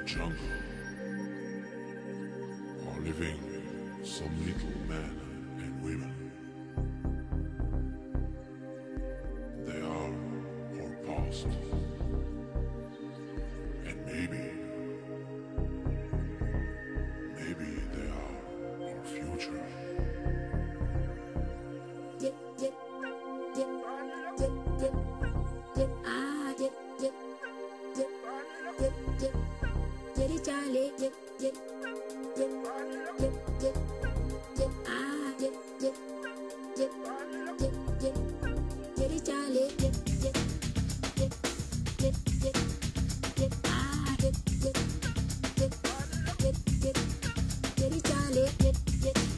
jungle are living some little men and women. They are our past. Get, get, get it, Charlie. Get, get.